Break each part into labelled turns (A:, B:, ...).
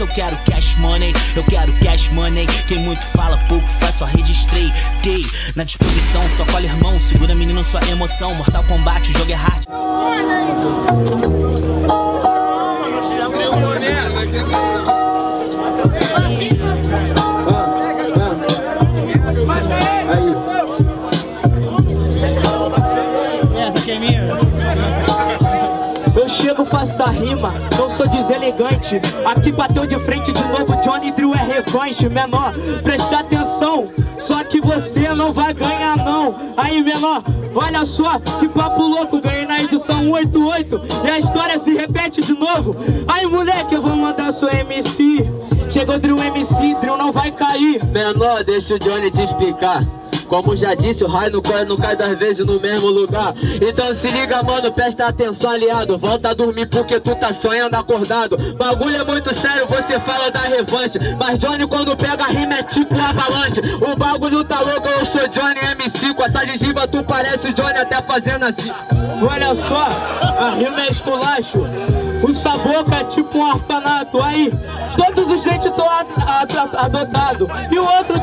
A: Eu quero cash money, eu quero cash money. Quem muito fala, pouco faz, só registrei. Tei na disposição, só colhe irmão. Segura menino, sua emoção. Mortal Kombat, o jogo é hard.
B: Chego, faço a rima, não sou deselegante. Aqui bateu de frente de novo, Johnny Drill é revanche Menor, preste atenção, só que você não vai ganhar não. Aí menor, olha só, que papo louco. Ganhei na edição 188 e a história se repete de novo. Aí moleque, eu vou mandar sua MC Chegou Drill MC, Drill não vai cair.
C: Menor, deixa o Johnny te explicar. Como já disse, o raio não cai, não cai duas vezes no mesmo lugar. Então se liga, mano, presta atenção, aliado. Volta a dormir porque tu tá sonhando acordado. Bagulho é muito sério, você fala da revanche. Mas Johnny, quando pega rima, é tipo avalanche. O bagulho tá louco, eu sou Johnny MC. Com essa gengiva, tu parece o Johnny até fazendo assim.
B: Olha só, a rima é esculacho. O saboca é tipo um orfanato. Aí, todos os dentes estão adotados. E o outro.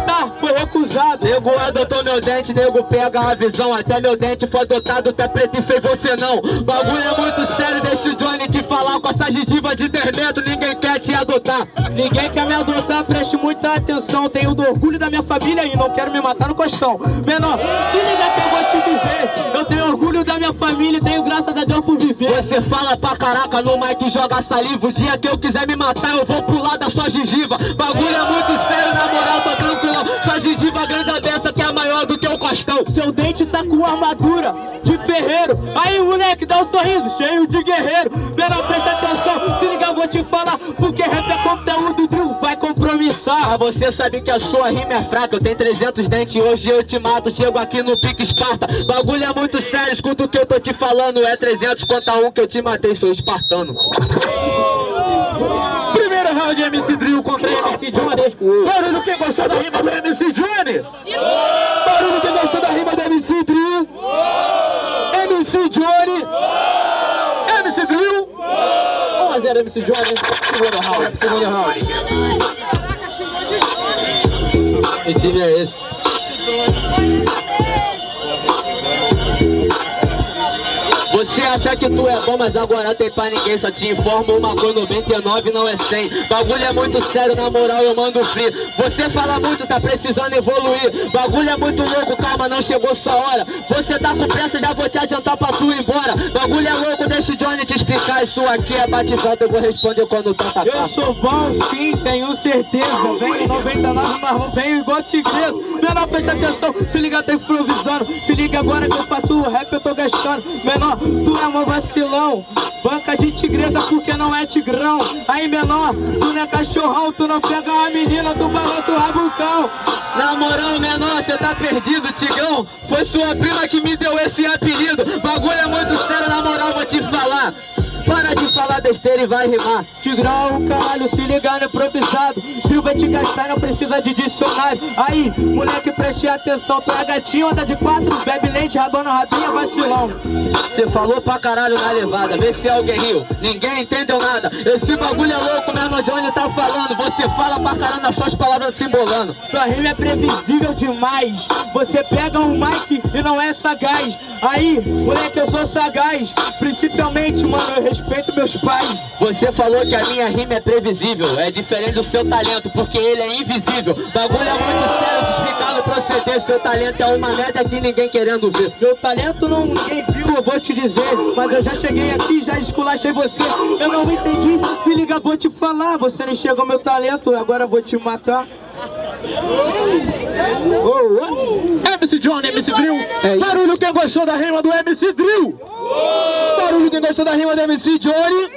C: Nego adotou meu dente, nego pega a visão. Até meu dente foi adotado, é preto e feio, você não. Bagulho é muito sério, deixa o Johnny te falar. Com essa gengiva de 10 metros, ninguém quer te adotar.
B: Ninguém quer me adotar, preste muita atenção. Tenho do orgulho da minha família e não quero me matar no costão. Menor, se liga que eu vou te dizer. Eu tenho orgulho da minha família e tenho graças a Deus por viver.
C: Você fala pra caraca no mic joga saliva. O dia que eu quiser me matar, eu vou pular da sua gengiva. Bagulho é muito sério, na moral, tô tranquilo. Sua gengiva grande maior do que o costão.
B: Seu dente tá com armadura de ferreiro. Aí, moleque, dá um sorriso, cheio de guerreiro. Menor, presta atenção, se liga, vou te falar. Porque rap é conteúdo, drill vai compromissar.
C: Mas você sabe que a sua rima é fraca. Eu tenho 300 dentes, hoje eu te mato. Chego aqui no pique Esparta. Bagulho é muito sério, escuta o que eu tô te falando. É 300 contra um que eu te matei, sou espartano.
B: Primeiro round MC Drill contra MC Johnny. Barulho quem gostou da rima do MC Johnny. Barulho quem gostou da rima do MC Drill. MC Johnny. MC Drill. 1 a 0 MC Johnny. Segundo round. Segundo round.
C: Você acha que tu é bom, mas agora tem pra ninguém Só te informo uma coisa, 99 não é 100 Bagulho é muito sério, na moral eu mando free. Você fala muito, tá precisando evoluir. Bagulho é muito louco, calma, não chegou sua hora. Você tá com pressa, já vou te adiantar pra tu ir embora. Bagulho é louco, deixa o Johnny te explicar Isso aqui é bate-volta, eu vou responder quando tá tá
B: Eu sou bom sim, tenho certeza. Venho 99, mas venho igual tigresa Menor, presta atenção, se liga, tá improvisando Se liga agora que eu faço o rap, eu tô gastando. Menor, tu é mó vacilão. Banca de tigresa porque não é tigrão. Aí menor, tu não é cachorrão Tu não pega a menina, tu balança o rabucão.
C: Na moral, menor, cê tá perdido, Tigão Foi sua prima que me deu esse apelido. Bagulho é muito sério, na moral, vou te falar. Para de falar besteira e vai rimar.
B: Tigrão, caralho, se liga no improvisado Vai te gastar, não precisa de dicionário. Aí, moleque, preste atenção. Tu é gatinho, anda de quatro, bebe leite, rabando rabinha, vacilão.
C: Cê falou pra caralho na levada, vê se alguém riu. Ninguém entendeu nada, esse bagulho é louco, Menor Johnny tá falando? Você fala pra caralho nas suas palavras se embolando.
B: Tua rima é previsível demais. Você pega um mic e não é sagaz. Aí, moleque, eu sou sagaz. Principalmente, mano, eu respeito meus pais.
C: Você falou que a minha rima é previsível. É diferente do seu talento, porque ele é invisível. Bagulho é muito sério te explicar no proceder. Seu talento é uma merda que ninguém querendo ver.
B: Meu talento não ninguém viu, eu vou te dizer. Mas eu já cheguei aqui já esculachei você. Eu não entendi, se liga, vou te falar. Você não enxergou meu talento, agora vou te matar. Oh, oh. MC Johnny, MC Drill.
C: É.
B: Barulho quem gostou da rima do MC Drill. Barulho quem gostou da rima do MC Johnny.